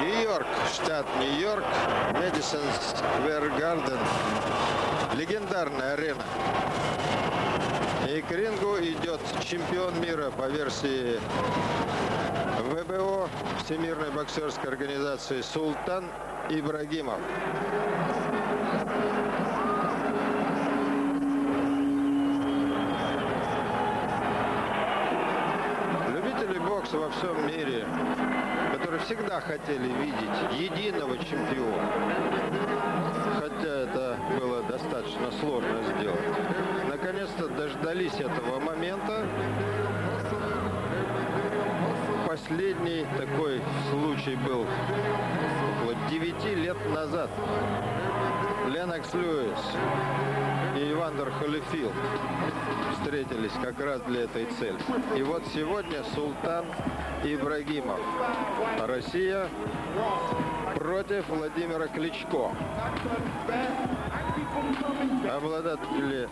Нью-Йорк, штат Нью-Йорк, Мэдисон Сквер Гарден. Легендарная арена. И к рингу идет чемпион мира по версии ВБО Всемирной боксерской организации Султан Ибрагимов. Любители бокса во всем мире, которые всегда хотели видеть единого чемпиона, хотя это было достаточно сложно сделать, наконец-то дождались этого момента. Последний такой случай был около 9 лет назад. Ленокс Льюис и Ивандер Холлифилд встретились как раз для этой цели. И вот сегодня Султан Ибрагимов. Россия против Владимира Кличко. Обладатели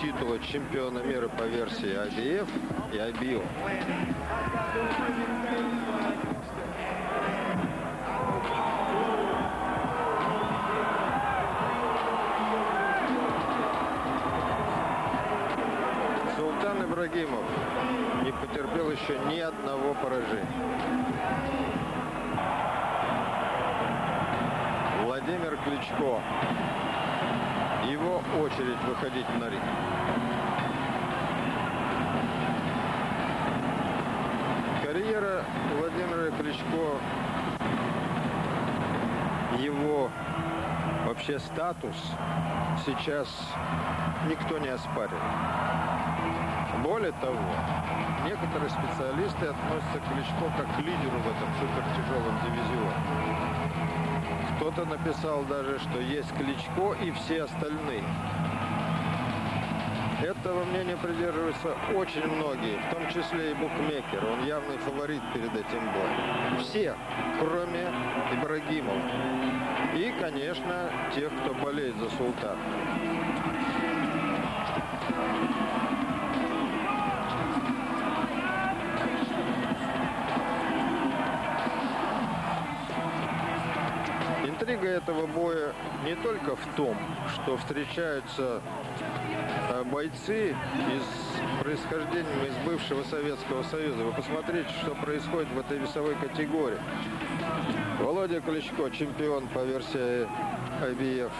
титула чемпиона мира по версии IBF и IBO. Поражения. Владимир Кличко. Его очередь выходить на ринг. Карьера Владимира Кличко, его вообще статус сейчас никто не оспаривает. Более того, некоторые специалисты относятся к Кличко как к лидеру в этом супертяжелом дивизионе. Кто-то написал даже, что есть Кличко и все остальные. Этого мнения придерживаются очень многие, в том числе и букмекер. Он явный фаворит перед этим боем. Все, кроме Ибрагимова. И, конечно, тех, кто болеет за султана. Этого боя не только в том, что встречаются э, бойцы из происхождением из бывшего Советского Союза. Вы посмотрите, что происходит в этой весовой категории. Володя Кличко, чемпион по версии IBF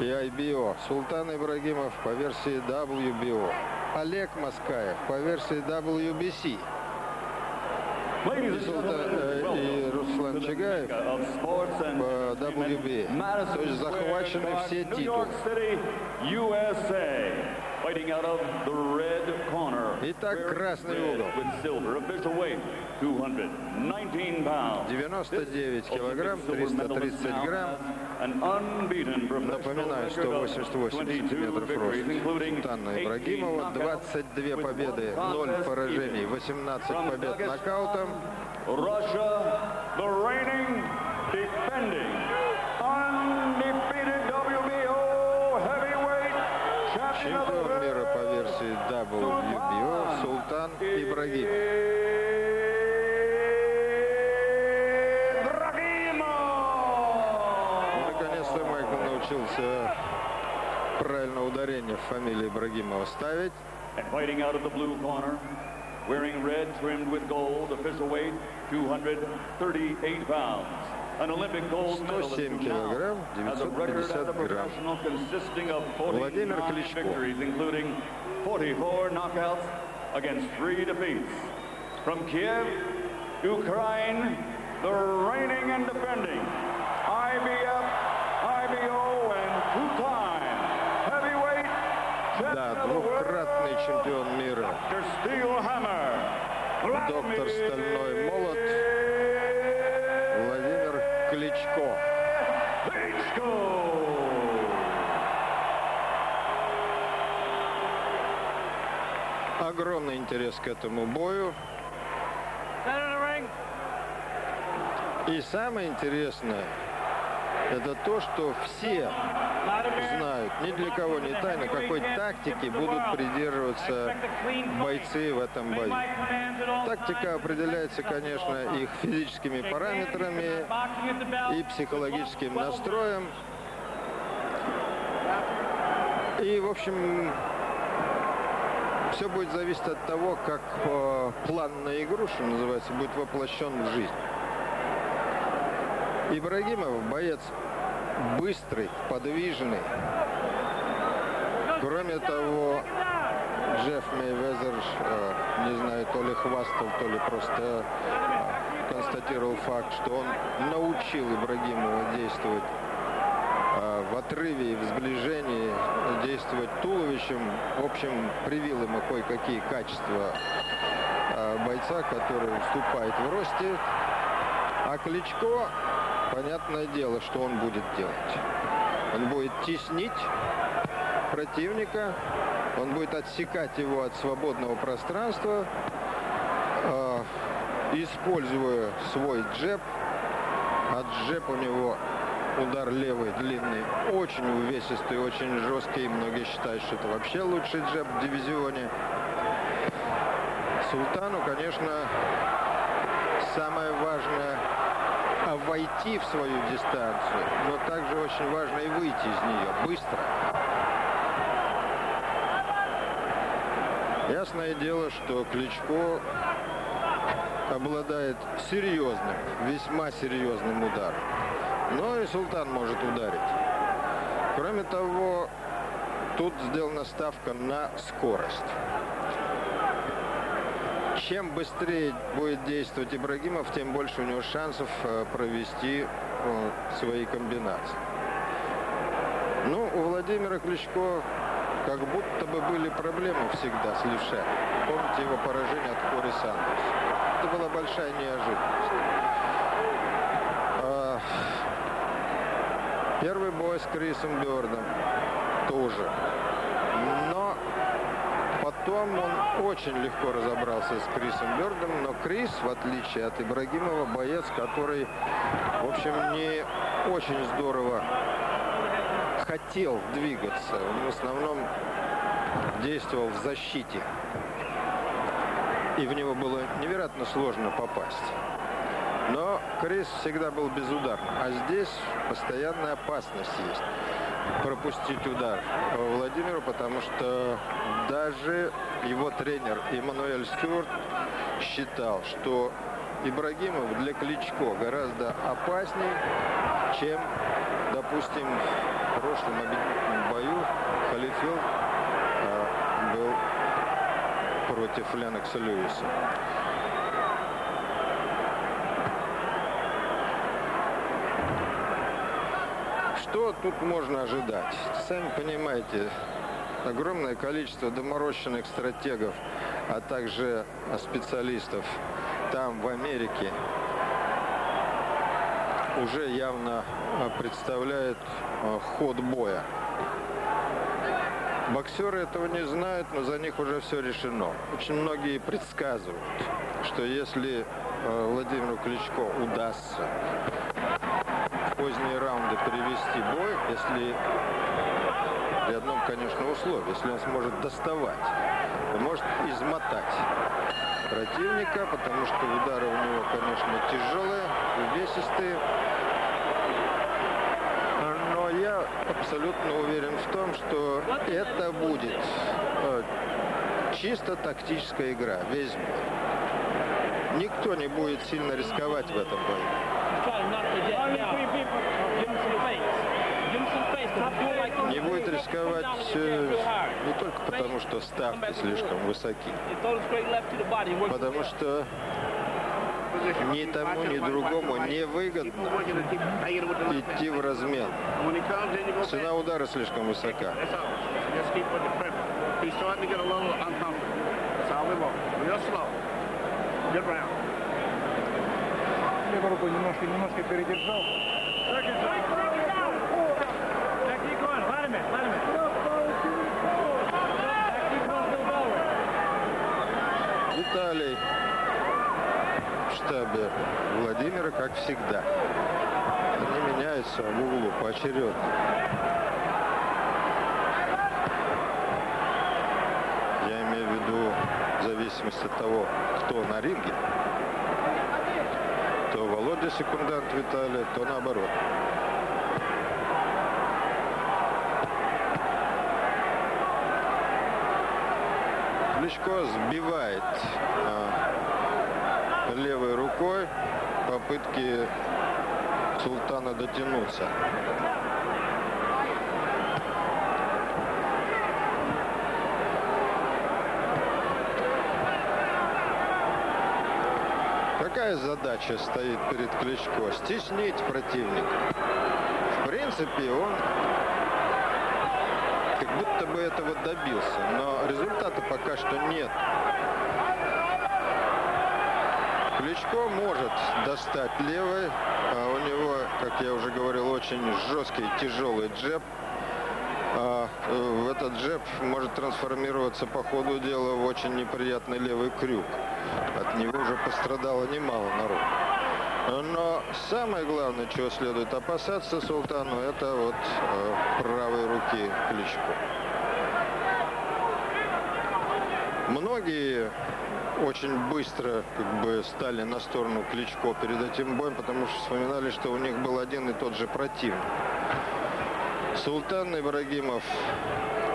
и IBO. Султан Ибрагимов по версии WBO. Олег Маскаев по версии WBC. И, Султан, э, и Руслан Чагаев по WBA. То есть захвачены все титулы. Итак, красный угол. 99 килограмм, 330 грамм. Напоминаю, 188 сантиметров роста. Султана Ибрагимова, 22 победы, 0 поражений, 18 побед нокаутом. The reigning, defending, undefeated WBO heavyweight champion of the Чемпион мира по версии WBO Султан Майкл научился правильно ударение в фамилии Ибрагимова ставить. And fighting out of the blue corner, wearing red trimmed with gold, official weight 238 pounds. An Olympic gold medalist 107 who now килограмм, has a record as a 950 грамм. professional consisting of Владимир 49 Кличко. victories, including 44 knockouts against three defeats. From Kiev, Ukraine, the reigning and defending IBF, IBO, and two-time heavyweight Да, champion of the world, двукратный чемпион мира. Dr. Steelhammer, Доктор Стальной Молот. Владимир Кличко. Огромный интерес к этому бою. И самое интересное, это то, что все знают, ни для кого не тайна, какой тактики будут придерживаться бойцы в этом бою. Тактика определяется, конечно, их физическими параметрами и психологическим настроем. И, в общем, все будет зависеть от того, как э, план на игру, что называется, будет воплощен в жизнь. Ибрагимов боец быстрый, подвижный. Кроме того, Джефф Мейвезер, э, не знаю, то ли хвастал, то ли просто э, констатировал факт, что он научил Ибрагимова действовать э, в отрыве и в сближении, действовать туловищем. В общем, привил ему кое-какие качества бойца, который уступает в росте. А Кличко понятное дело, что он будет делать. Он будет теснить противника, он будет отсекать его от свободного пространства, э, используя свой джеб. От джеб у него удар левый, длинный, очень увесистый, очень жесткий. Многие считают, что это вообще лучший джеб в дивизионе. Султану, конечно, самое важное а войти в свою дистанцию, но также очень важно и выйти из нее быстро. Ясное дело, что Кличко обладает серьезным, весьма серьезным ударом. Но и Султан может ударить. Кроме того, тут сделана ставка на скорость чем быстрее будет действовать Ибрагимов, тем больше у него шансов э, провести э, свои комбинации. Ну, у Владимира Кличко как будто бы были проблемы всегда с левшами. Помните его поражение от Кори Сандерс? Это была большая неожиданность. Первый бой с Крисом Бёрдом тоже Потом он очень легко разобрался с Крисом Бёрдом, но Крис, в отличие от Ибрагимова, боец, который, в общем, не очень здорово хотел двигаться. Он в основном действовал в защите. И в него было невероятно сложно попасть. Но Крис всегда был безударным. А здесь постоянная опасность есть пропустить удар Владимиру, потому что даже его тренер Эммануэль Стюарт считал, что Ибрагимов для Кличко гораздо опаснее, чем, допустим, в прошлом объединенном бою Халифилд а, был против Ленокса Льюиса. Что тут можно ожидать? Сами понимаете, огромное количество доморощенных стратегов, а также специалистов там, в Америке, уже явно а, представляет а, ход боя. Боксеры этого не знают, но за них уже все решено. Очень многие предсказывают, что если а, Владимиру Кличко удастся поздние раунды привести бой, если при одном, конечно, условии, если он сможет доставать, может измотать противника, потому что удары у него, конечно, тяжелые, увесистые. Но я абсолютно уверен в том, что это будет э, чисто тактическая игра, весь бой. Никто не будет сильно рисковать в этом бою. Не будет рисковать не только потому, что ставки слишком высоки, потому что ни тому, ни другому не выгодно идти в размен. Цена удара слишком высока левой рукой немножко, немножко передержал. Виталий в штабе Владимира, как всегда. Они меняются а в углу поочередно. Я имею в виду в зависимости от того, кто на ринге. Володя секундант Виталия, то наоборот. Кличко сбивает а, левой рукой попытки Султана дотянуться. Какая задача стоит перед Кличко? Стеснить противника. В принципе, он как будто бы этого добился, но результата пока что нет. Кличко может достать левой, а у него, как я уже говорил, очень жесткий, тяжелый джеб. А э, этот джеб может трансформироваться по ходу дела в очень неприятный левый крюк. Него уже пострадало немало народу. Но самое главное, чего следует опасаться Султану, это вот э, правой руки Кличко. Многие очень быстро как бы стали на сторону Кличко перед этим боем, потому что вспоминали, что у них был один и тот же противник. Султан Ибрагимов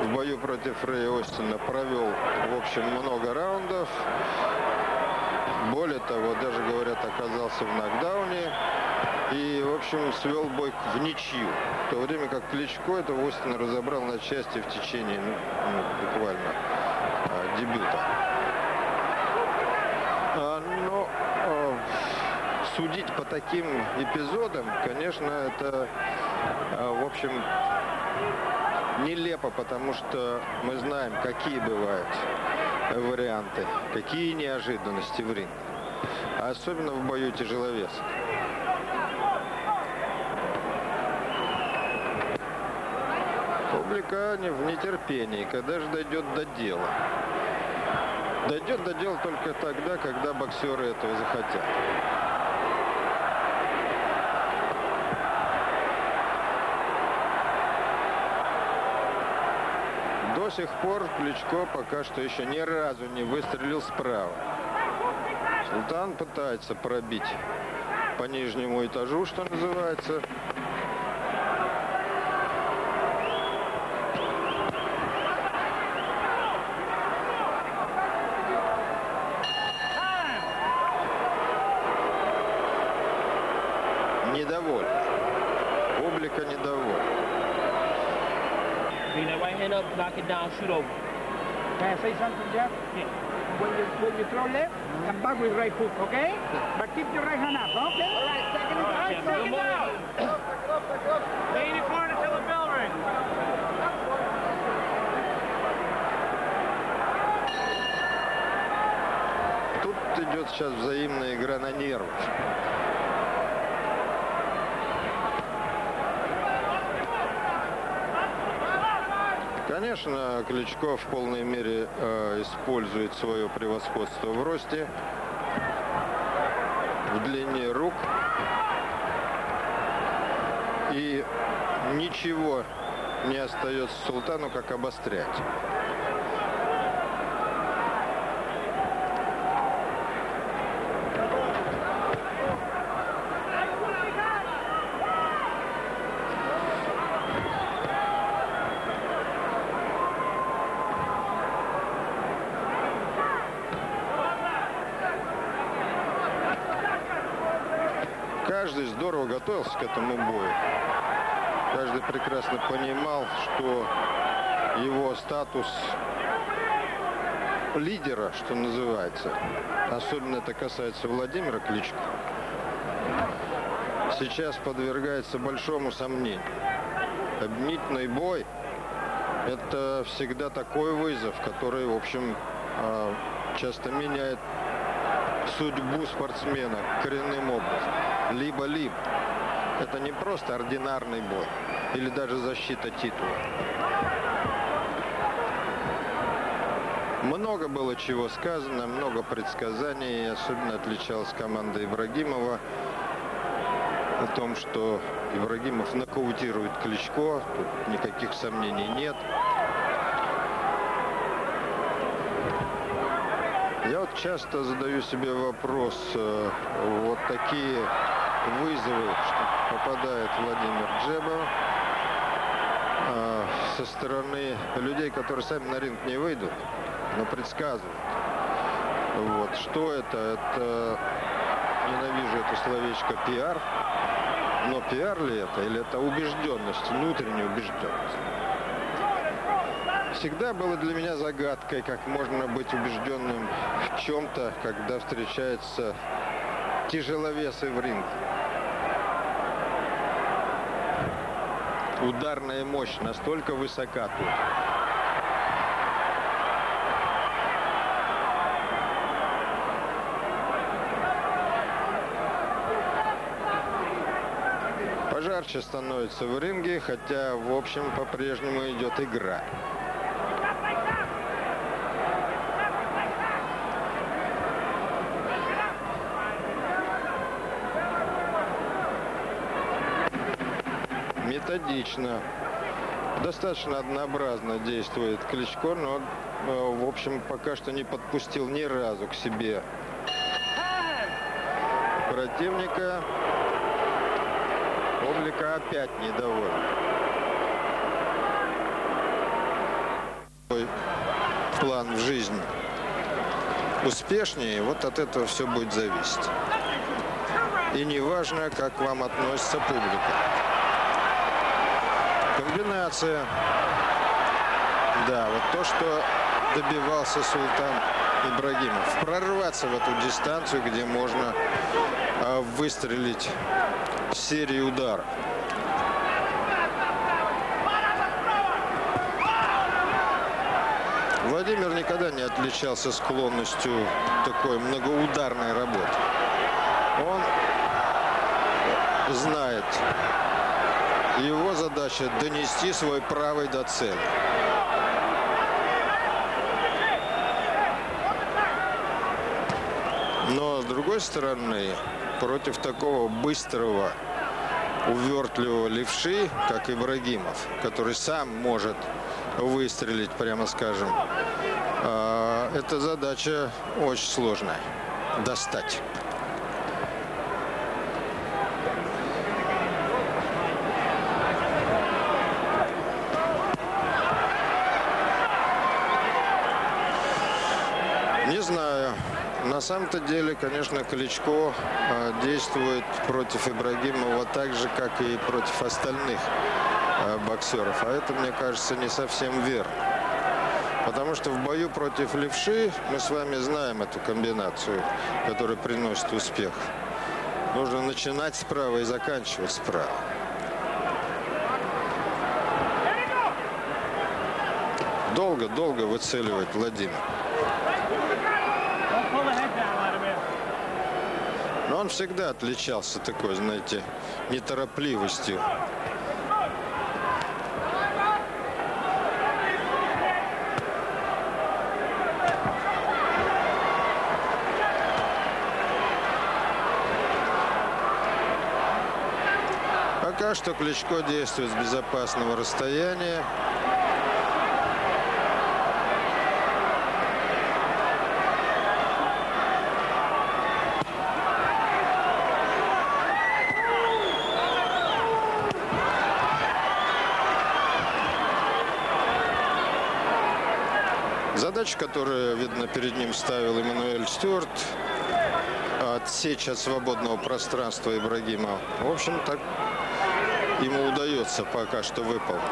в бою против Рэя Остина провел, в общем, много раундов. Более того, даже, говорят, оказался в нокдауне. И, в общем, свел бой в ничью. В то время как Кличко это Остин разобрал на части в течение, ну, ну, буквально, а, дебюта. А, но а, судить по таким эпизодам, конечно, это, а, в общем, нелепо, потому что мы знаем, какие бывают варианты, какие неожиданности в ринге. А особенно в бою тяжеловесов. Публика не в нетерпении, когда же дойдет до дела. Дойдет до дела только тогда, когда боксеры этого захотят. Сих пор Кличко пока что еще ни разу не выстрелил справа. Султан пытается пробить по нижнему этажу, что называется. Недоволен. Публика недовольна. Bring that right hand up, knock it down, shoot over. Can I say something, Jeff? Yeah. When you, when you throw left, come back with right hook, okay? But keep your right hand up, okay? All right, second is All right, out, second Jeff, out. Lay in the corner till the bell rings. Тут идет сейчас взаимная игра на нервы. Конечно, Кличко в полной мере э, использует свое превосходство в росте, в длине рук. И ничего не остается Султану, как обострять. Каждый здорово готовился к этому бою. Каждый прекрасно понимал, что его статус лидера, что называется, особенно это касается Владимира Кличко, сейчас подвергается большому сомнению. Обвинительный бой – это всегда такой вызов, который, в общем, а, часто меняет судьбу спортсмена коренным образом. Либо-либо. Это не просто ординарный бой или даже защита титула. Много было чего сказано, много предсказаний. Особенно отличалась команда Ибрагимова о том, что Ибрагимов нокаутирует Кличко. Тут никаких сомнений нет. Я вот часто задаю себе вопрос, э, вот такие вызовы, что попадает Владимир Джебов э, со стороны людей, которые сами на ринг не выйдут, но предсказывают. Вот. Что это? Это, ненавижу это словечко, пиар. Но пиар ли это? Или это убежденность, внутренняя убежденность? Всегда было для меня загадкой, как можно быть убежденным в чем-то, когда встречаются тяжеловесы в ринге. Ударная мощь настолько высока тут. Пожарче становится в ринге, хотя, в общем, по-прежнему идет игра. Методично. Достаточно однообразно действует Кличко, но, э, в общем, пока что не подпустил ни разу к себе противника. Публика опять недовольна. Твой План в жизни успешнее, вот от этого все будет зависеть. И не важно, как вам относится публика. Комбинация. Да, вот то, что добивался Султан Ибрагимов. Прорваться в эту дистанцию, где можно а, выстрелить серии ударов. Владимир никогда не отличался склонностью такой многоударной работы. Он знает, его задача донести свой правый до цели. Но с другой стороны, против такого быстрого, увертливого левши, как Ибрагимов, который сам может выстрелить, прямо скажем, а, эта задача очень сложная. Достать. Не знаю. На самом-то деле, конечно, Кличко э, действует против Ибрагимова так же, как и против остальных э, боксеров. А это, мне кажется, не совсем верно. Потому что в бою против левши мы с вами знаем эту комбинацию, которая приносит успех. Нужно начинать справа и заканчивать справа. Долго-долго выцеливает Владимир. Don't pull the head down, Vladimir. Но он всегда отличался такой, знаете, неторопливостью. Пока что Кличко действует с безопасного расстояния. Задача, которую, видно, перед ним ставил Эммануэль Стюарт, отсечь от свободного пространства Ибрагима. В общем, так ему удается пока что выполнить.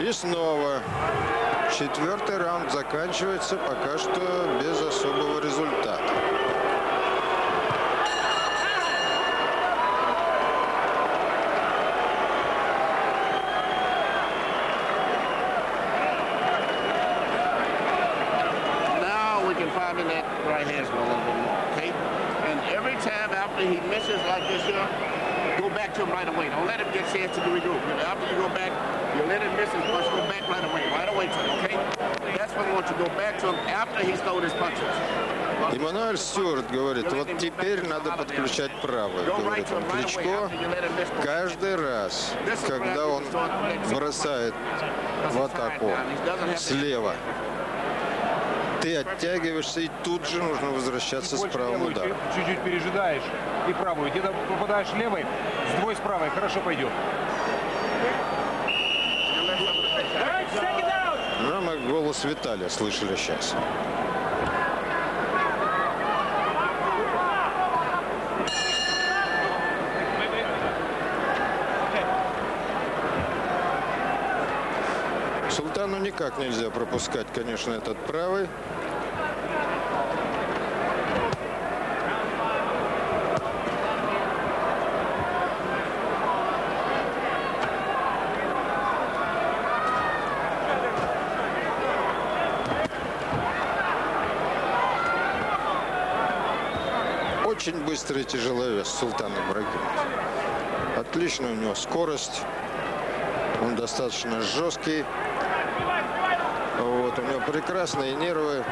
И снова четвертый раунд заканчивается пока что без особого результата. After he misses like this here, go back to him right away. Don't let him get a chance to regroup. After you go back, you let him miss his punch, go back right away. Right away to him, okay? That's when we want to go back to him after he's thrown his punches. Эммануэль Стюарт говорит, вот теперь надо подключать правый. Говорит он, Кличко каждый раз, когда он бросает в атаку слева, ты оттягиваешься и тут же нужно возвращаться с правым ударом. Чуть-чуть пережидаешь и правую. Где-то попадаешь левой, сдвой с правой, хорошо пойдет. Ну, мы голос Виталия слышали сейчас. Султану никак нельзя пропускать, конечно, этот правый. Очень быстрый тяжеловес Султан Ибрагимов. Отличная у него скорость. Он достаточно жесткий. Вот, у него прекрасные нервы.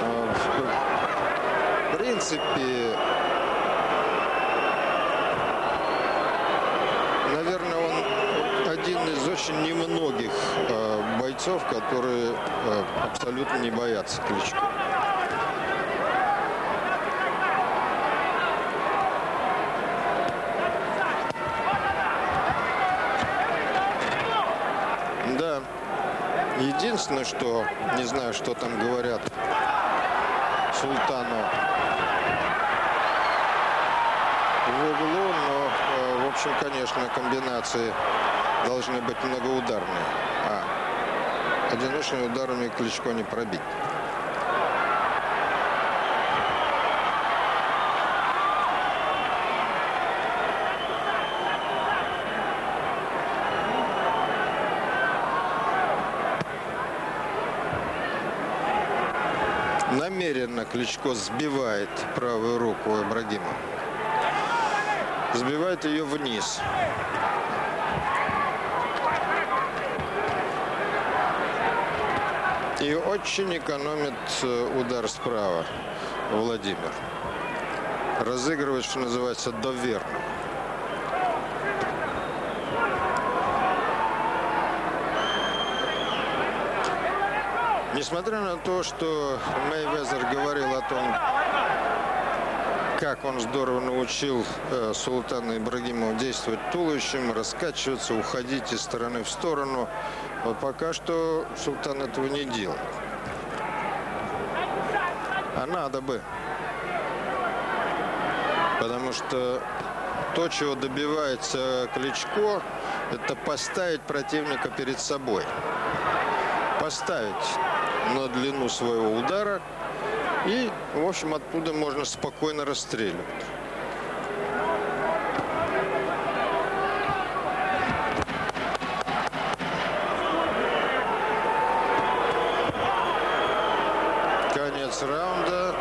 А, В принципе, наверное, он один из очень немногих э, бойцов, которые э, абсолютно не боятся Кличко. Да. Единственное, что не знаю, что там говорят Султану в углу, но, э, в общем, конечно, комбинации должны быть многоударные. А одиночными ударами Кличко не пробить. Кличко сбивает правую руку Ибрагима. Сбивает ее вниз. И очень экономит э, удар справа Владимир. Разыгрывает, что называется, доверно. Несмотря на то, что Мейвезер говорил о том, как он здорово научил э, Султана Ибрагимова действовать туловищем, раскачиваться, уходить из стороны в сторону, вот пока что Султан этого не делает. А надо бы. Потому что то, чего добивается Кличко, это поставить противника перед собой. Поставить на длину своего удара и, в общем, оттуда можно спокойно расстреливать. Конец раунда.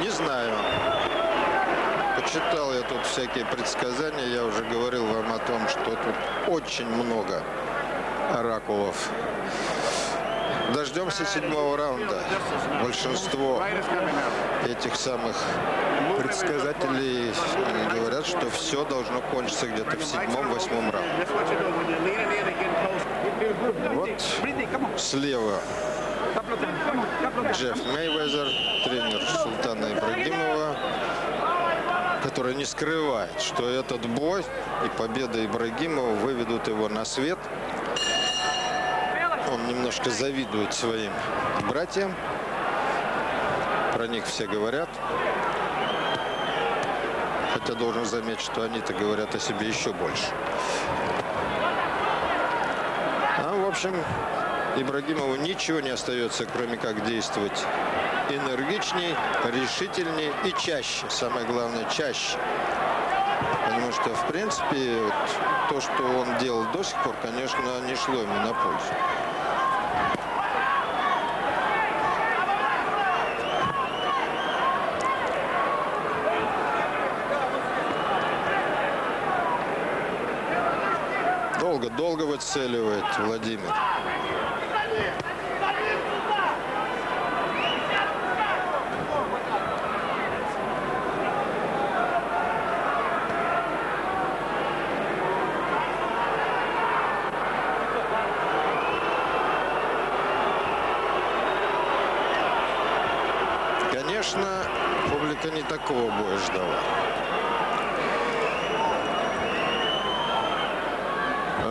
Не знаю. Почитал я тут всякие предсказания. Я уже говорил вам о том, что тут очень много оракулов. Дождемся седьмого раунда. Большинство этих самых предсказателей говорят, что все должно кончиться где-то в седьмом-восьмом раунде. Вот слева. Джефф Мейвезер, тренер Султана Ибрагимова, который не скрывает, что этот бой и победа Ибрагимова выведут его на свет. Он немножко завидует своим братьям. Про них все говорят. Хотя должен заметить, что они-то говорят о себе еще больше. А, в общем, Ибрагимову ничего не остается, кроме как действовать энергичней, решительней и чаще. Самое главное, чаще. Потому что, в принципе, вот то, что он делал до сих пор, конечно, не шло ему на пользу. Долго-долго выцеливает Владимир. Конечно, публика не такого боя ждала.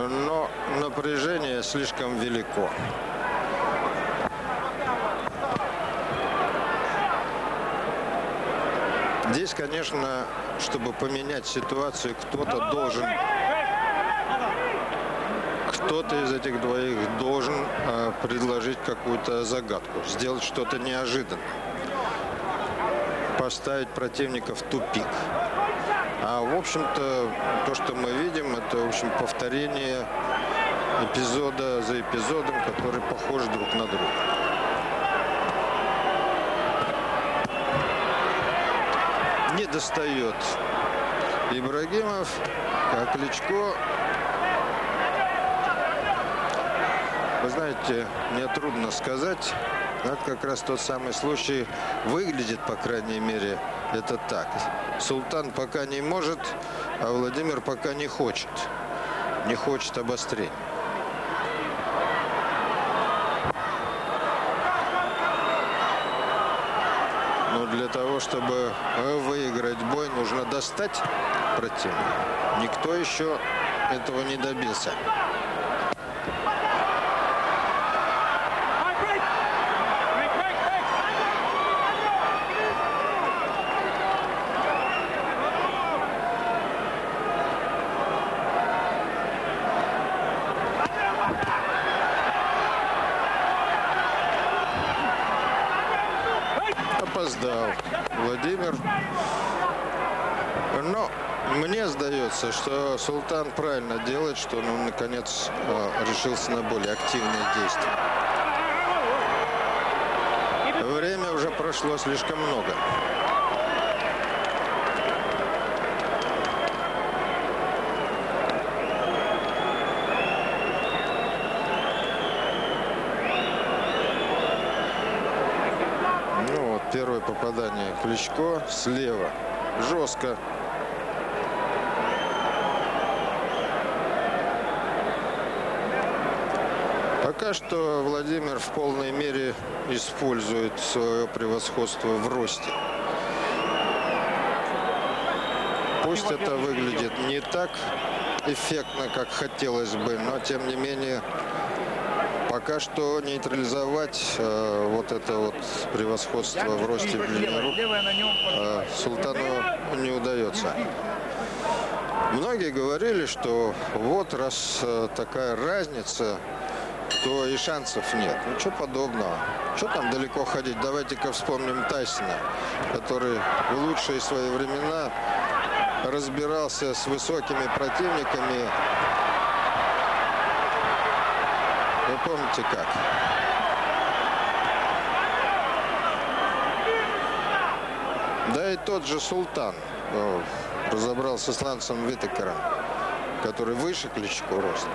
Но напряжение слишком велико. Здесь, конечно, чтобы поменять ситуацию, кто-то должен кто-то из этих двоих должен э, предложить какую-то загадку, сделать что-то неожиданное, поставить противника в тупик. А в общем-то, то, что мы видим, это, в общем, повторение эпизода за эпизодом, которые похожи друг на друга. Не достает Ибрагимов, а Кличко Вы знаете, мне трудно сказать. Это как раз тот самый случай. Выглядит, по крайней мере, это так. Султан пока не может, а Владимир пока не хочет. Не хочет обострения. Но для того, чтобы выиграть бой, нужно достать противника. Никто еще этого не добился. Опоздал Владимир. Но мне сдается, что Султан правильно делает, что он, наконец, э, решился на более активные действия. Время уже прошло слишком много. Ну вот, первое попадание Кличко слева. Жестко. Пока что Владимир в полной мере использует свое превосходство в росте. Пусть это выглядит не так эффектно, как хотелось бы, но тем не менее пока что нейтрализовать э, вот это вот превосходство в росте в длине рук э, Султану не удается. Многие говорили, что вот раз э, такая разница, то и шансов нет. Ничего подобного. Что там далеко ходить? Давайте-ка вспомним Тайсона, который в лучшие свои времена разбирался с высокими противниками. Вы помните как? Да и тот же Султан э, разобрался с Лансом Витекером, который выше Кличко рост.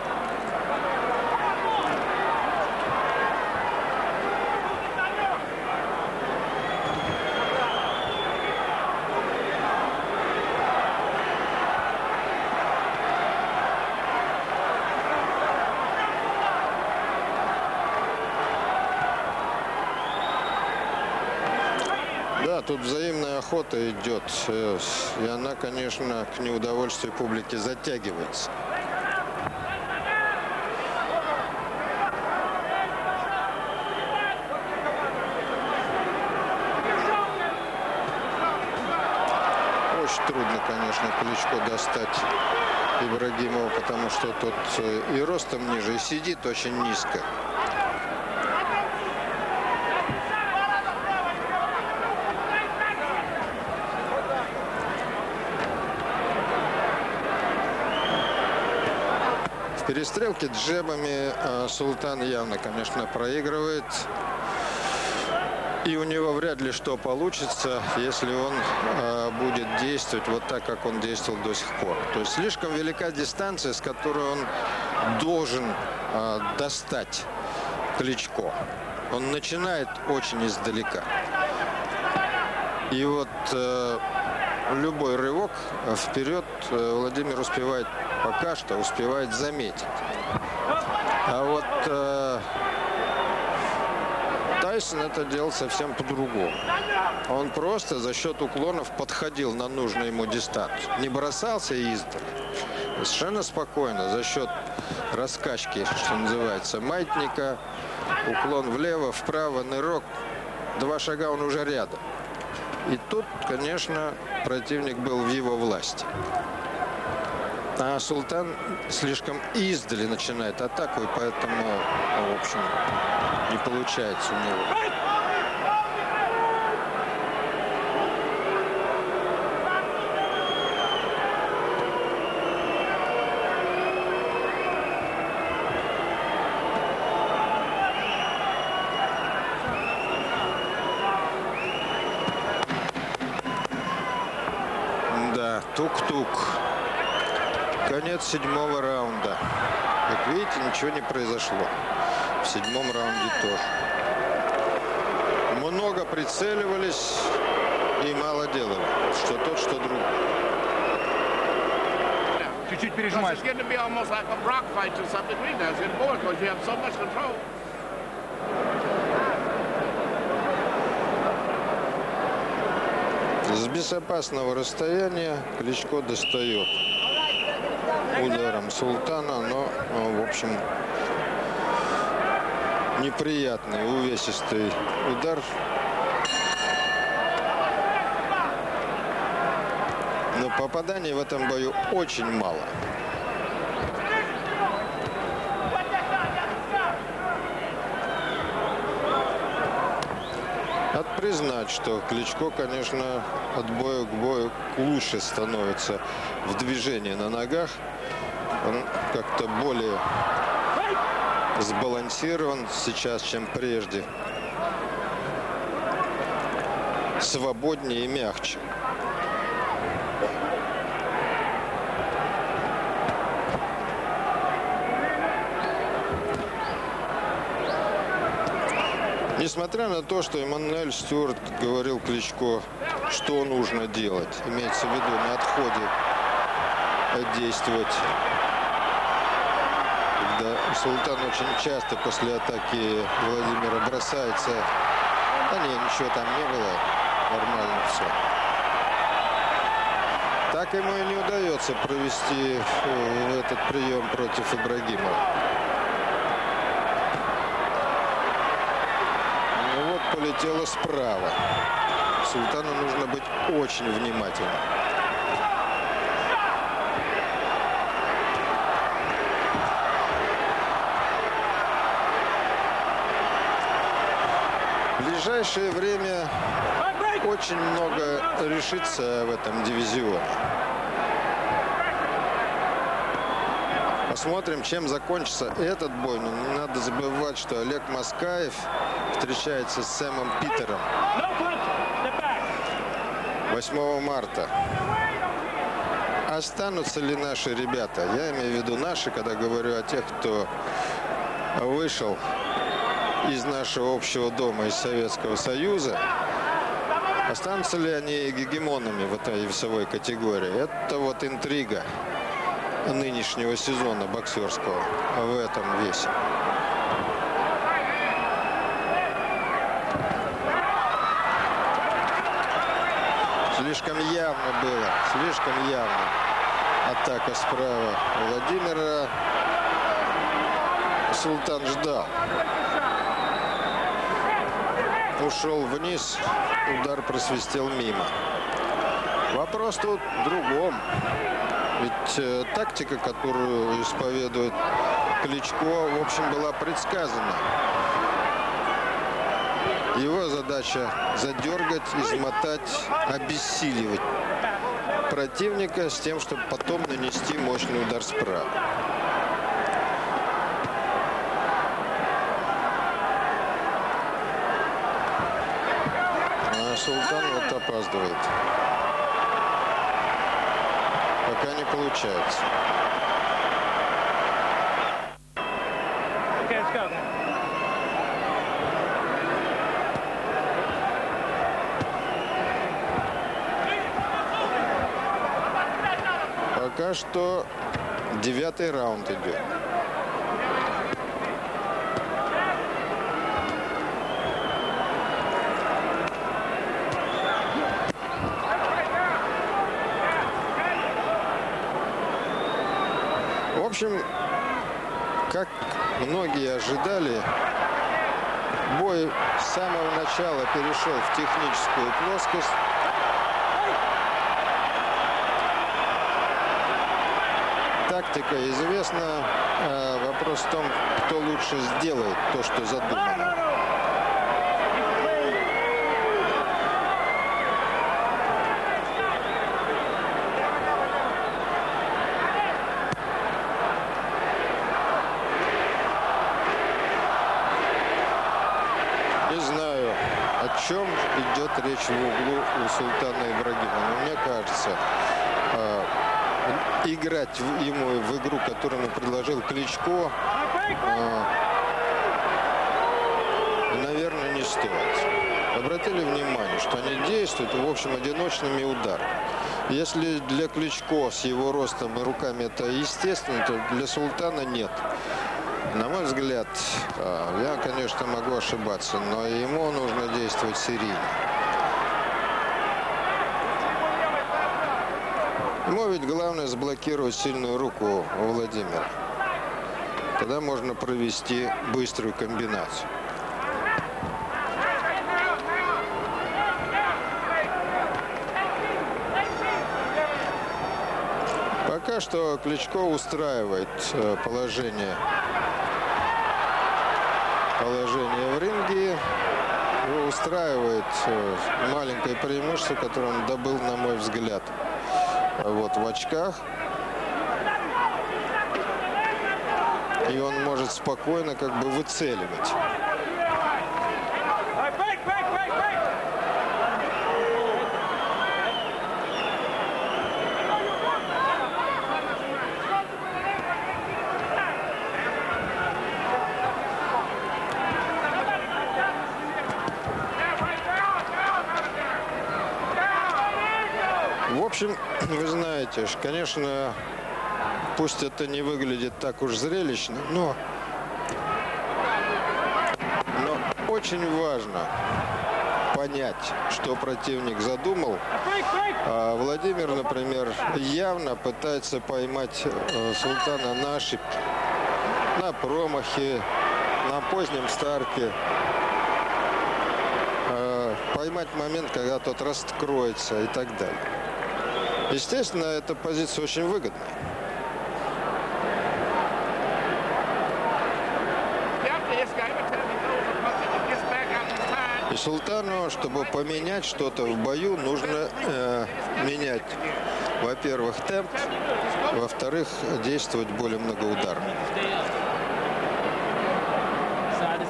Тут взаимная охота идет. э, И она, конечно, к неудовольствию публики затягивается. Очень трудно, конечно, Кличко достать Ибрагимова, потому что тот э, и ростом ниже, и сидит очень низко. В перестрелке джебами э, Султан явно, конечно, проигрывает. И у него вряд ли что получится, если он э, будет действовать вот так, как он действовал до сих пор. То есть слишком велика дистанция, с которой он должен э, достать Кличко. Он начинает очень издалека. И вот э, любой рывок вперед э, Владимир успевает пока что успевает заметить. А вот э, Тайсон это делал совсем по-другому. Он просто за счет уклонов подходил на нужную ему дистанцию. Не бросался издали. Совершенно спокойно за счет раскачки, что называется, маятника, уклон влево, вправо, нырок. Два шага он уже рядом. И тут, конечно, противник был в его власти. А Султан слишком издали начинает атаку, и поэтому, в общем, не получается у него. Да, тук-тук. Конец седьмого раунда. Как видите, ничего не произошло. В седьмом раунде тоже. Много прицеливались и мало делали. Что тот, что другой. Чуть-чуть пережимаешь. С безопасного расстояния Кличко достает ударом Султана, но, ну, в общем, неприятный, увесистый удар. Но попаданий в этом бою очень мало. Надо признать, что Кличко, конечно, от боя к бою лучше становится в движении на ногах. Он как-то более сбалансирован сейчас, чем прежде. Свободнее и мягче. Несмотря на то, что Эммануэль Стюарт говорил Кличко, что нужно делать, имеется в виду на отходе действовать. Когда Султан очень часто после атаки Владимира бросается. Да не, ничего там не было. Нормально все. Так ему и не удается провести э, этот прием против Ибрагимова. Полетело справа. Султану нужно быть очень внимательным. В ближайшее время очень много решится в этом дивизионе. Посмотрим, чем закончится этот бой. Но не надо забывать, что Олег Маскаев встречается с Сэмом Питером 8 марта. Останутся ли наши ребята? Я имею в виду наши, когда говорю о тех, кто вышел из нашего общего дома, из Советского Союза. Останутся ли они гегемонами в этой весовой категории? Это вот интрига нынешнего сезона боксерского в этом весе. Слишком явно было, слишком явно. Атака справа Владимира. Султан ждал. Ушел вниз, удар просвистел мимо. Вопрос тут в другом. Ведь э, тактика, которую исповедует Кличко, в общем, была предсказана. Его задача задергать, измотать, обессиливать противника с тем, чтобы потом нанести мощный удар справа. А Султан вот опаздывает. Пока не получается. Что девятый раунд идет. В общем, как многие ожидали, бой с самого начала перешел в техническую плоскость. Тактика известна. А Вопрос в том, кто лучше сделает то, что задумано. Не знаю, о чем идет речь в углу у Султана Ибрагима. Но мне кажется, играть ему в игру, которую ему предложил Кличко, а, наверное, не стоит. Обратили внимание, что они действуют, в общем, одиночными ударами. Если для Кличко с его ростом и руками это естественно, то для Султана нет. На мой взгляд, а, я, конечно, могу ошибаться, но ему нужно действовать серийно. Ему ведь главное заблокировать сильную руку у Владимира. Тогда можно провести быструю комбинацию. Пока что Кличко устраивает э, положение, положение в ринге. Устраивает э, маленькое преимущество, которое он добыл, на мой взгляд, вот в очках. И он может спокойно как бы выцеливать. В общем, вы знаете, конечно, пусть это не выглядит так уж зрелищно, но, но очень важно понять, что противник задумал. А Владимир, например, явно пытается поймать э, Султана на ошибки, на промахе, на позднем старте. Э, Поймать момент, когда тот раскроется и так далее. Естественно, эта позиция очень выгодна. After this guy, every time he throws a punch and he gets back out his time, И Султану, чтобы поменять что-то в бою, нужно э, менять, во-первых, темп, во-вторых, действовать более многоударно. Side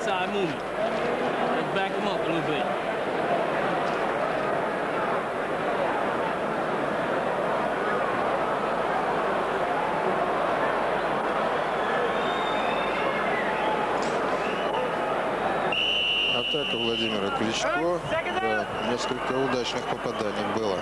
back him up a little bit. Атака Кличко. Да, несколько удачных попаданий было.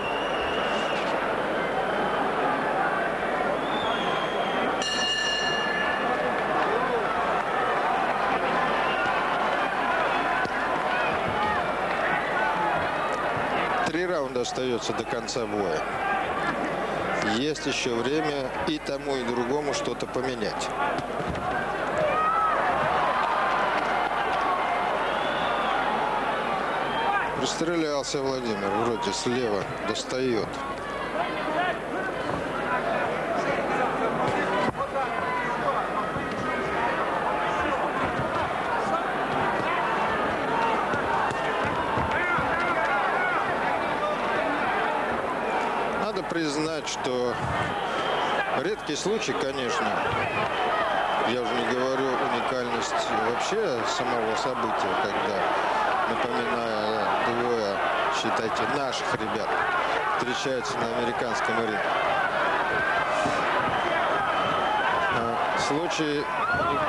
Три раунда остается до конца боя. Есть еще время и тому, и другому что-то поменять. Пристрелялся Владимир, вроде слева достает. Надо признать, что редкий случай, конечно, я уже не говорю уникальность вообще самого события, когда, напоминаю, двое, считайте, наших ребят встречаются на американском ринге. А, Случай ну,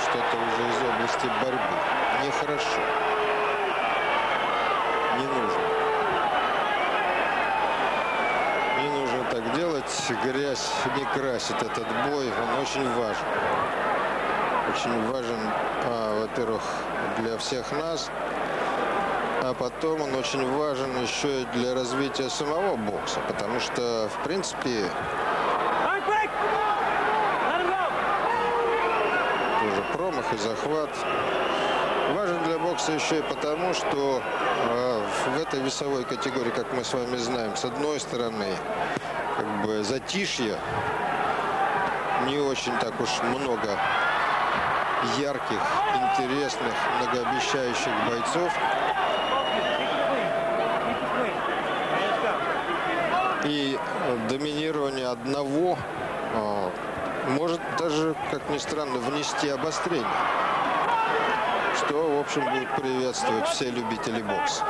что-то уже из области борьбы. Нехорошо. Не нужно. Не нужно так делать. грязь, не красить этот бой. Он очень важен. Очень важен, а, во-первых, для всех нас, а потом он очень важен еще и для развития самого бокса, потому что, в принципе, тоже промах и захват. Важен для бокса еще и потому, что э, в этой весовой категории, как мы с вами знаем, с одной стороны, как бы затишье, не очень так уж много ярких, интересных, многообещающих бойцов. И э, доминирование одного э, может даже, как ни странно, внести обострение. Что, в общем, будет приветствовать все любители бокса.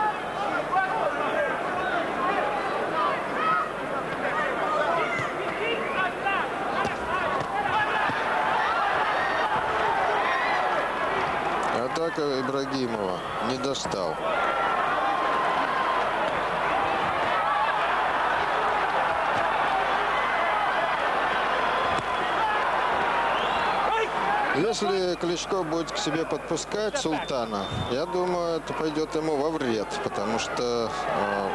Атака Ибрагимова не достал. Если Кличко будет к себе подпускать Султана, я думаю, это пойдет ему во вред, потому что э,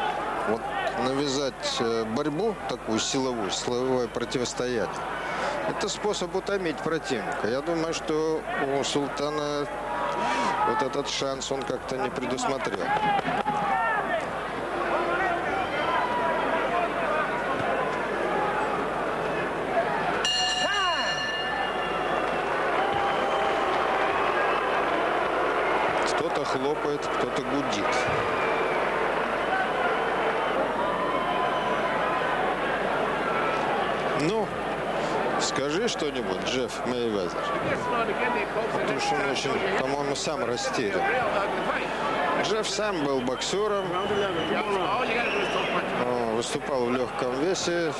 вот навязать э, борьбу, такую силовую, силовое противостояние, это способ утомить противника. Я думаю, что у Султана вот этот шанс он как-то не предусмотрел. Кто-то хлопает, кто-то гудит. Ну, скажи что-нибудь, Джефф Мейвезер. Потому что он очень, по-моему, сам растерян. Джефф сам был боксером, выступал в легком весе.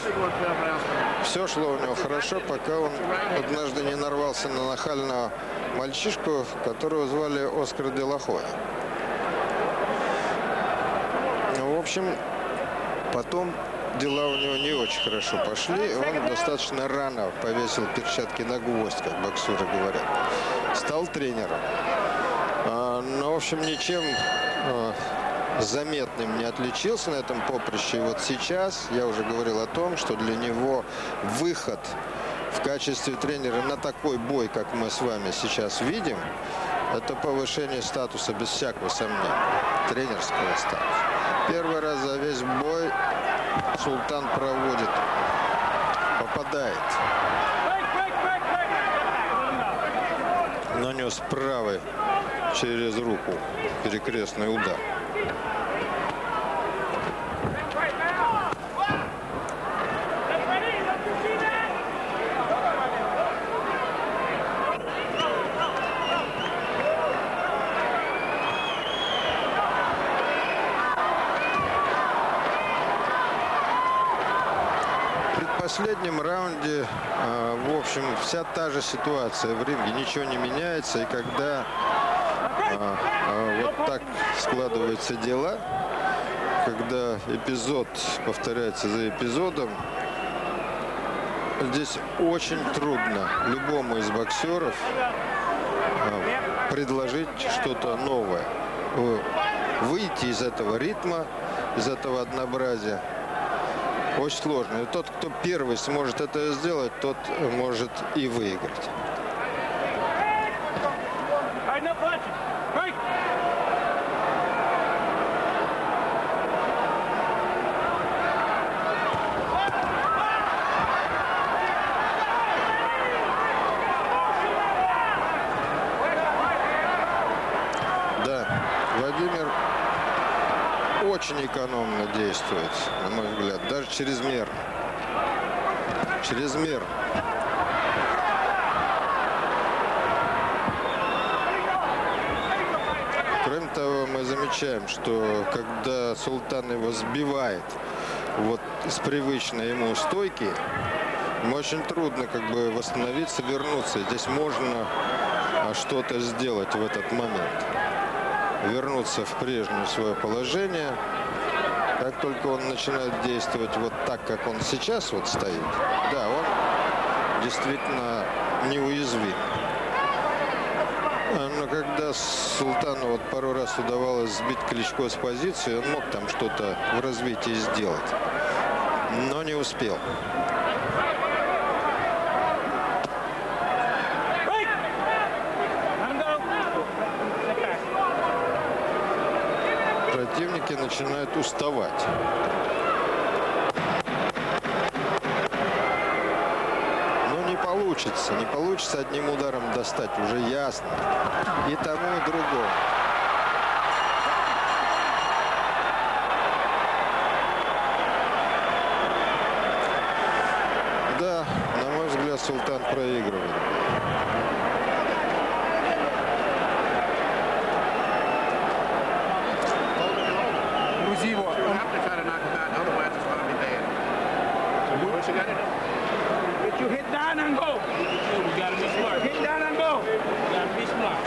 Все шло у него хорошо, пока он однажды не нарвался на нахального мальчишку, которого звали Оскар Делахоя. Ну, В общем, потом дела у него не очень хорошо пошли. Он достаточно рано повесил перчатки на гвоздь, как боксеры говорят. Стал тренером. А, Но, в общем, ничем а, заметным не отличился на этом поприще. И вот сейчас я уже говорил о том, что для него выход в качестве тренера на такой бой, как мы с вами сейчас видим, это повышение статуса без всякого сомнения, тренерского статуса. Первый раз за весь бой Султан проводит, попадает. Нанес правый через руку перекрестный удар. В предпоследнем раунде, а, в общем, вся та же ситуация в ринге, ничего не меняется. И когда а, а, вот так складываются дела, когда эпизод повторяется за эпизодом, здесь очень трудно любому из боксеров предложить что-то новое. Вы- Выйти из этого ритма, из этого однообразия очень сложно. И тот, кто первый сможет это сделать, тот может и выиграть. Да, Владимир очень экономно действует, на мой взгляд, даже чрезмерно. Чрезмерно. Кроме того, мы замечаем, что когда Султан его сбивает вот с привычной ему стойки, ему очень трудно как бы восстановиться, вернуться. Здесь можно а, что-то сделать в этот момент вернуться в прежнее свое положение Как только он начинает действовать вот так, как он сейчас вот стоит, да, он действительно неуязвим. А, Но когда Султану вот пару раз удавалось сбить Кличко с позиции, он мог там что-то в развитии сделать, но не успел. Let him go. Sit back. Противники начинают уставать. Но не получится, не получится одним ударом достать, уже ясно. И тому, и другому. Да, на мой взгляд, Султан проигрывает. Грузи его. You have to try to knock him out, otherwise it's going to be bad. So do what you got to do. Get your head down and go. You gotta be smart. Head down and go. You gotta be smart.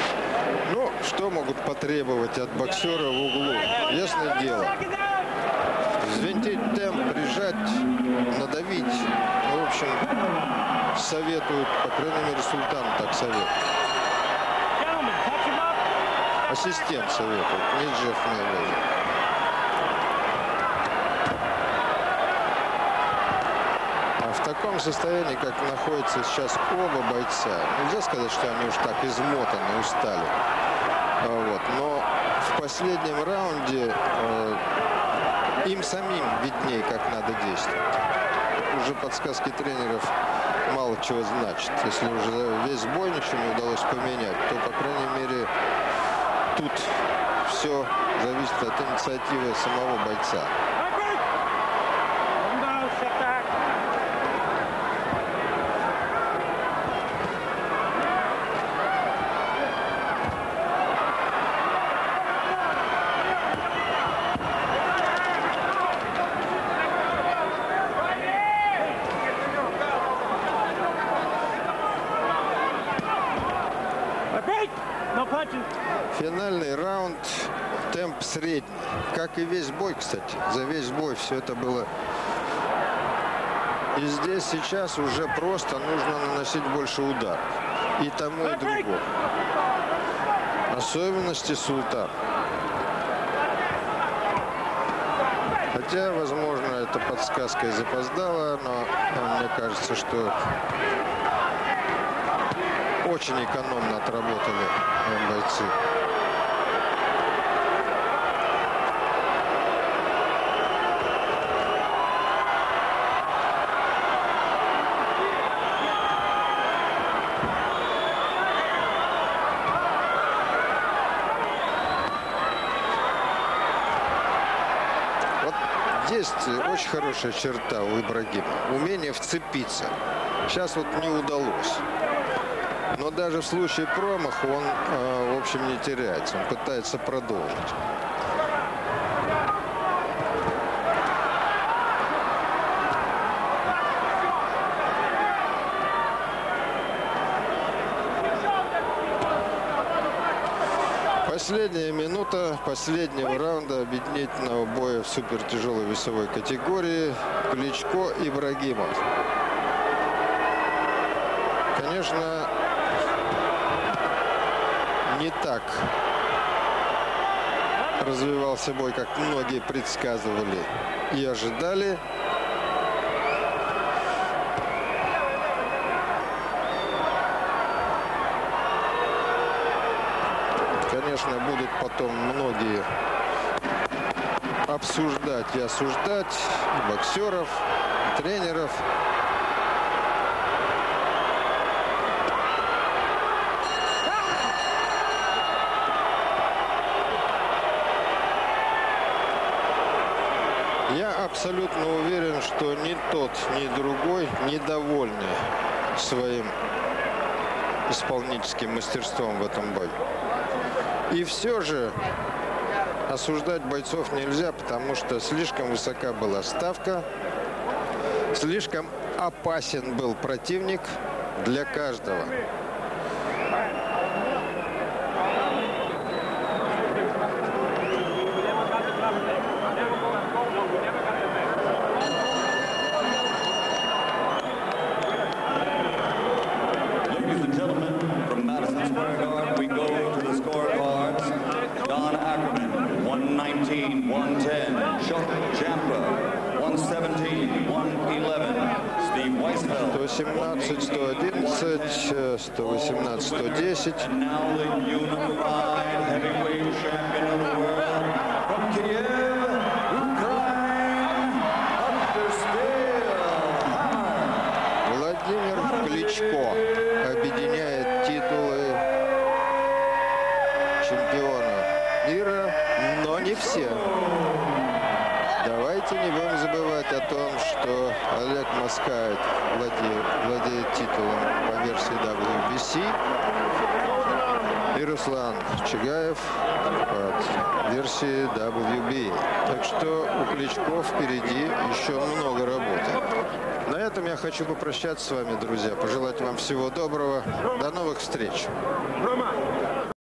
Ну, потребовать от боксера в углу? Ясное дело. Взвинтить темп, прижать, надавить. Ну, в общем, советуют, по крайней мере, Султан так советует. Ассистент советует, не Джефф Мейвезер. А в таком состоянии, как находятся сейчас оба бойца, нельзя сказать, что они уж так измотаны, устали. А Вот. Но в последнем раунде э, им самим виднее, как надо действовать. Уже подсказки тренеров мало чего значит. Если уже весь бой ничего не удалось поменять, то, по крайней мере, тут все зависит от инициативы самого бойца. Let him go. Sit back. Repeat. No punching. Финальный раунд, темп средний. Как и весь бой, кстати. За весь бой все это было. И здесь сейчас уже просто нужно наносить больше ударов. И тому, и другому. Особенности Султан. Хотя, возможно, это подсказка и запоздала, но э, мне кажется, что очень экономно отработали э, бойцы. Вот есть очень хорошая черта у Ибрагима. Умение вцепиться. Сейчас вот не удалось. Но даже в случае промаха он, э, в общем, не теряется. Он пытается продолжить. Минута последнего раунда объединительного боя в супертяжелой весовой категории Кличко Ибрагимов. Конечно, не так развивался бой, как многие предсказывали и ожидали. Конечно, будут потом многие обсуждать и осуждать и боксеров, и тренеров. Я абсолютно уверен, что ни тот, ни другой недовольны своим исполнительским мастерством в этом бою. И все же осуждать бойцов нельзя, потому что слишком высока была ставка, слишком опасен был противник для каждого. 117, 111, э, 118, 110. And now the unified heavyweight champion of the world from Kiev, Ukraine, Understeel. Владимир Кличко объединяет титулы чемпиона мира, но не все. Давайте не будем забывать о том, что Олег Маскаев владеет, владеет титулом по версии WBC и Руслан Чигаев от версии WB. Так что у Кличко впереди еще много работы. На этом я хочу попрощаться с вами, друзья. Пожелать вам всего доброго. До новых встреч.